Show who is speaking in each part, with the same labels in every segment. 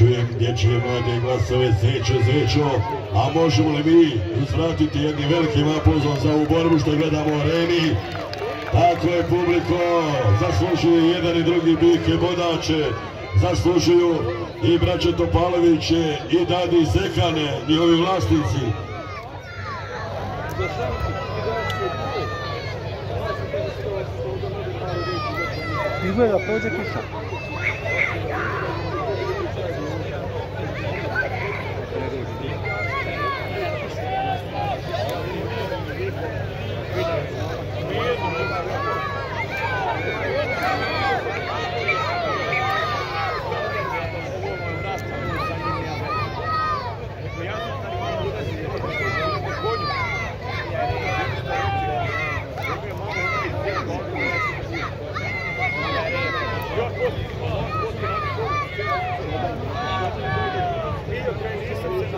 Speaker 1: Čujem dječje mlade glasove Zećo, Zećo, a možemo li mi uzvratiti jednim velikim aplauzom za ovu borbu što gledamo u areni? Tako je publiko, zaslužuju jedan i drugi bike bodače, zaslužuju i braće Topaloviće i Dadi Zekane, njihovi vlasnici.
Speaker 2: Izgleda prođe kiša.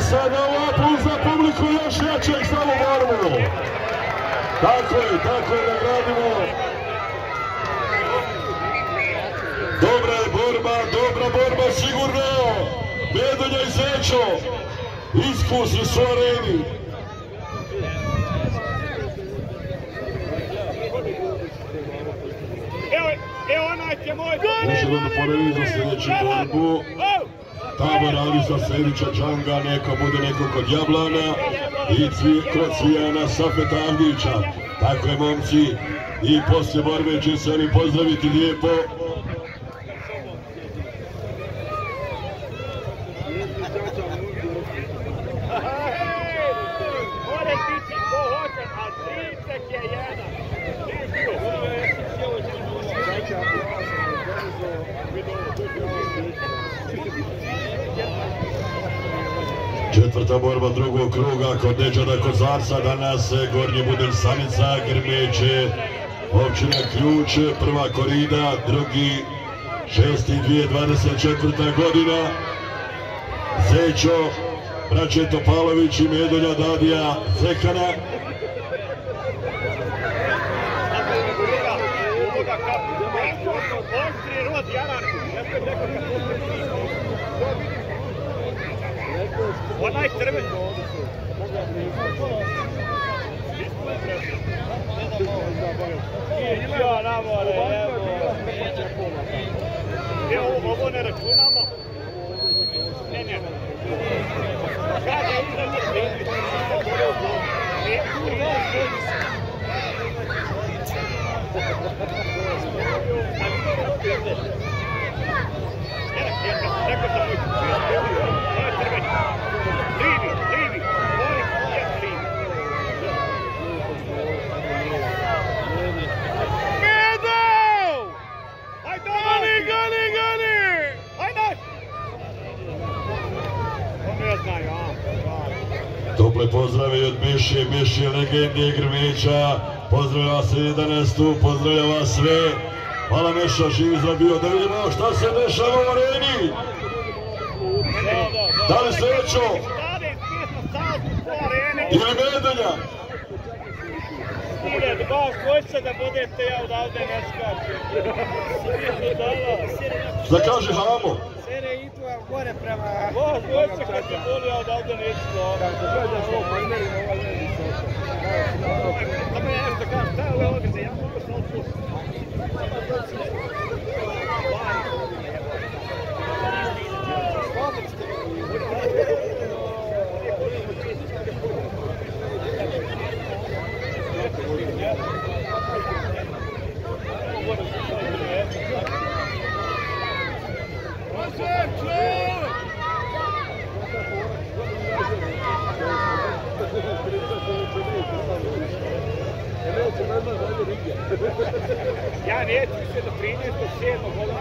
Speaker 1: Sada ovu za publiku još jače i samo borbu. Tako je, tako je, nagradimo. Dobra je borba, dobra borba, sigurno. Medulja i Zečo, iskusni su areni.
Speaker 3: Evo, evo onaj će moj
Speaker 1: jednom da ponovim za sljedeću borbu. Tamo radi za Sredića Džanga, neka bude neko kod Jablana i cvi, kod Cvijana Safeta Avdića. Tako je, momci, i poslije borbe će se oni pozdraviti lijepo.
Speaker 3: More biti ko hoće, a tricek je jedan.
Speaker 1: Četvrta borba drugog kruga kod Neđada Kozarca, danas Gornji Budel Sanica, Grmeće, općina Ključ, prva korida, drugi, šesti, dvije, dvadeset četvrta godina. Zećo, braće Topalović i Medulja Dadija Zekana.
Speaker 3: Onaj crven. Ja, na more, evo. Evo, ovo ne računamo. Ne, ne. Kada je izraz Neko sam Livi, livi, mori, je livi. Medo! Ajde, goni, goni, goni! Ajde! Oni ja znaju, a?
Speaker 1: Tople pozdrave i od Miši, Miši legendi Grmića. Pozdravlja vas 11. Pozdravlja vas sve. Hvala Meša, živi za bio. Da vidimo šta se dešava u areni. Da li srećo ili?
Speaker 3: Ide, baš hoće da budete ja odavde ne skačem.
Speaker 1: Šta kaže Hamo?
Speaker 2: Sere idu gore prema...
Speaker 3: Baš hoće kad se boli ja odavde neću
Speaker 2: Kad se dođeš ovo pomeri, ovo je visoko.
Speaker 3: Samo ja nešto kažem, šta je ovdje, ja mogu samo slušati. Ja neću više do 13. 7. godina.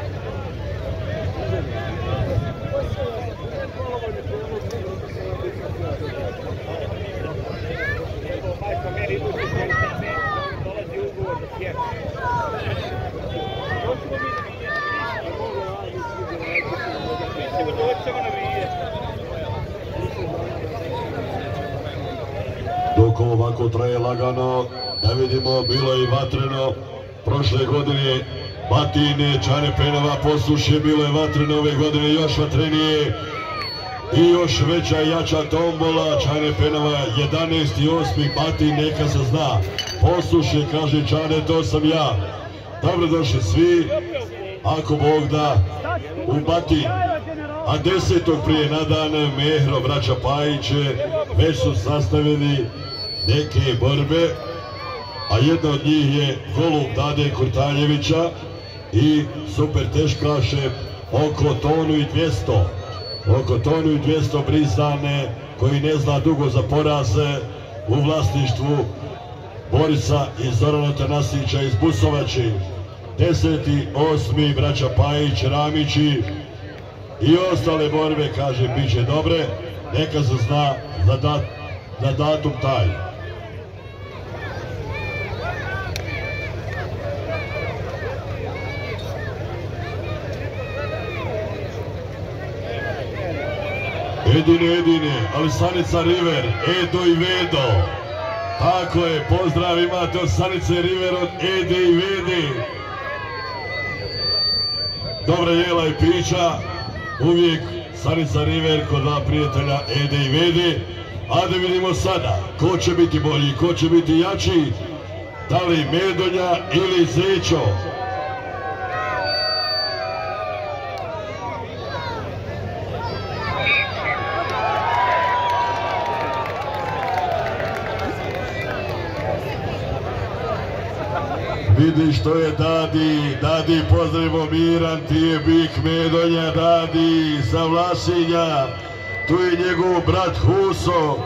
Speaker 1: Dok ovako traje lagano, da vidimo, bilo je i vatreno. Prošle godine Batine, Čane Penova, poslušje, bilo je vatreno ove godine, još vatrenije. I još veća i jača tombola, Čane Penova, 11. 8. Batin, neka se zna. Poslušje, kaže Čane, to sam ja. Dobrodošli svi, ako Bog da, u Batin. A desetog prije na dan Mehro, braća Pajiće, već su sastavili neke borbe, a jedna od njih je golub Dade Kurtaljevića i super teškaše oko tonu i 200. Oko tonu i 200 brisane koji ne zna dugo za poraze u vlasništvu Borisa i Zorana Tanasića iz Busovači. Deseti, osmi, braća Pajić, Ramići, i ostale borbe, kaže, bit dobre, neka se zna za, za datum taj. Edine, Edine, Alisanica River, Edo i Vedo. Tako je, pozdrav imate od Sanice River, od Ede i Vede. Dobra jela i pića, uvijek Sanica River kod dva prijatelja Ede i Vede. A da vidimo sada, ko će biti bolji, ko će biti jači, da li Medonja ili Zećo. Vidi što je Dadi, Dadi pozdravimo Miran, ti je bik Medonja, Dadi sa Vlasinja, tu je njegov brat Huso,